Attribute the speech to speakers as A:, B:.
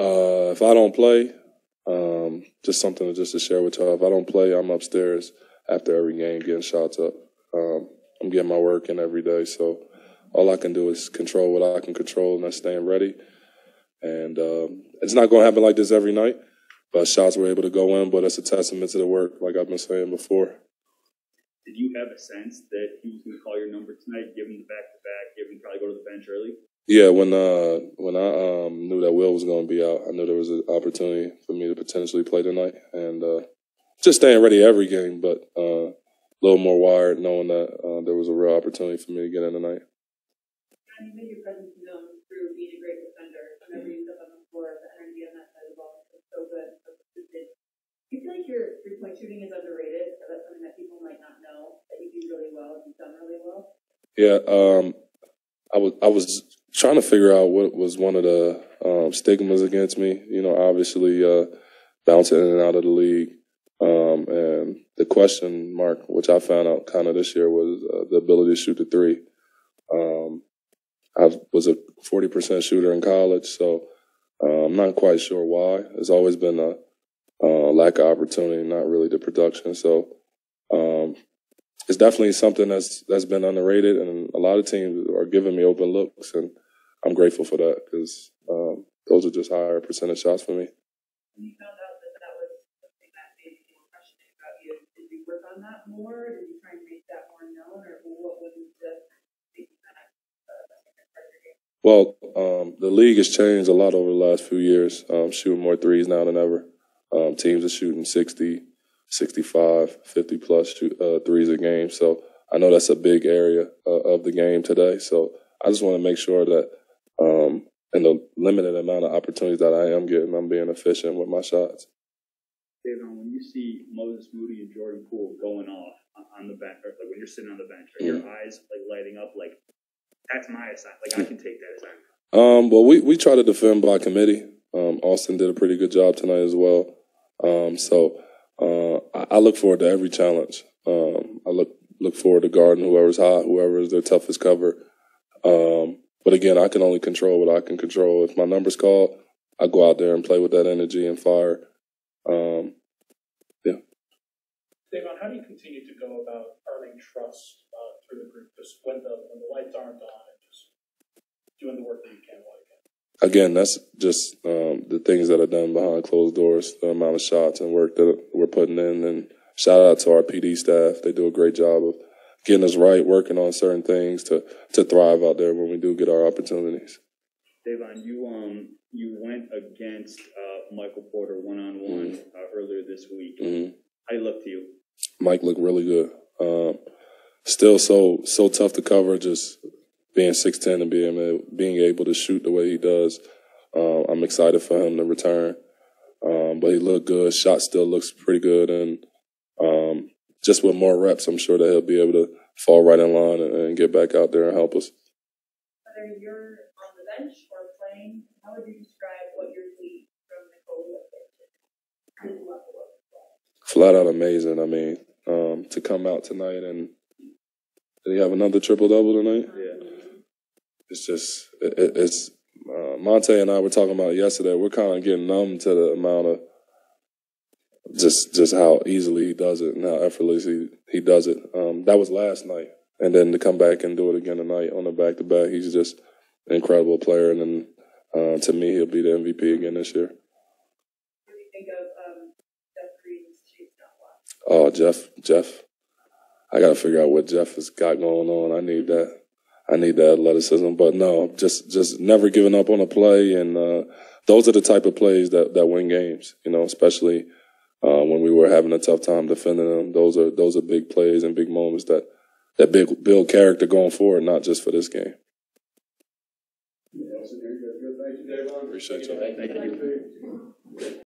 A: Uh, if I don't play, um, just something to just to share with y'all. If I don't play, I'm upstairs after every game getting shots up. Um, I'm getting my work in every day, so all I can do is control what I can control, and that's staying ready. And um, it's not going to happen like this every night, but shots were able to go in. But it's a testament to the work, like I've been saying before.
B: Did you have a sense that he was going to call your number tonight, given the back to back, given probably go to the bench early?
A: Yeah, when uh, when I um, knew that Will was going to be out, I knew there was an opportunity for me to potentially play tonight, and uh, just staying ready every game, but uh, a little more wired, knowing that uh, there was a real opportunity for me to get in tonight.
C: And you made your presence known through being a great defender. Whenever you step on the floor, the energy on that side of the ball is so good, so consistent. Do you feel like your three point shooting is underrated? Or that's something that people might not know that you do really well and you've done really well?
A: Yeah, um, I was I was trying to figure out what was one of the um, stigmas against me. You know, obviously uh, bouncing in and out of the league, um, and the question mark, which I found out kind of this year, was uh, the ability to shoot the three. Um, I was a forty percent shooter in college, so uh, I'm not quite sure why. It's always been a uh, lack of opportunity, not really the production. So um, it's definitely something that's that's been underrated, and a lot of teams are giving me open looks, and I'm grateful for that because um, those are just higher percentage shots for me.
C: When you found out that that was something that maybe people questioning about you, did you work on that more? Did you try and make that more known, or what was the uh, part of your game?
A: Well, um, the league has changed a lot over the last few years. Um, shooting more threes now than ever. Um, teams are shooting 60, 65, 50 plus uh, threes a game. So I know that's a big area uh, of the game today. So I just want to make sure that um, in the limited amount of opportunities that I am getting, I'm being efficient with my shots.
B: David, when you see Moses Moody and Jordan Poole going off on- the bench, or like when you're sitting on the bench, are your eyes like lighting up? Like that's my assignment. Like I can take that assignment.
A: Um, well, we, we try to defend by committee. Um, Austin did a pretty good job tonight as well. Um, so uh, I, I look forward to every challenge. Um, I look look forward to guarding whoever's hot, whoever is their toughest cover. Um, but again, I can only control what I can control. If my number's called, I go out there and play with that energy and fire. Um,
D: Davon, how do you continue to go about earning trust uh, through the group? Just when the when the lights aren't on, and just doing the work that you can while you can.
A: again, that's just um, the things that are done behind closed doors, the amount of shots and work that we're putting in. And shout out to our PD staff; they do a great job of getting us right, working on certain things to to thrive out there when we do get our opportunities.
B: Davon, you um you went against uh, Michael Porter one on one earlier this week.
A: hmm
B: How you look to you?
A: Mike looked really good. Um, still so so tough to cover. Just being six ten and being able, being able to shoot the way he does. Um, I'm excited for him to return. Um, but he looked good. Shot still looks pretty good, and um, just with more reps, I'm sure that he'll be able to fall right in line and, and get back out there and help us.
C: Whether you're on the bench or playing, how would you describe what you're seeing from Nikola His level of play?
A: Flat out amazing. I mean, um, to come out tonight and did he have another triple double tonight?
B: Yeah.
A: it's just it- it's uh, Monte and I were talking about it yesterday. We're kind of getting numb to the amount of just just how easily he does it and how effortlessly he does it. Um, that was last night, and then to come back and do it again tonight on the back to back, he's just an incredible player. And then uh, to me, he'll be the MVP again this year.
C: What do you think of um, shooting shot?
A: Oh, Jeff, Jeff, I got to figure out what Jeff has got going on. I need that. I need that athleticism. But no, just just never giving up on a play, and uh, those are the type of plays that that win games. You know, especially uh, when we were having a tough time defending them. Those are those are big plays and big moments that that big build character going forward, not just for this game. Appreciate
B: you.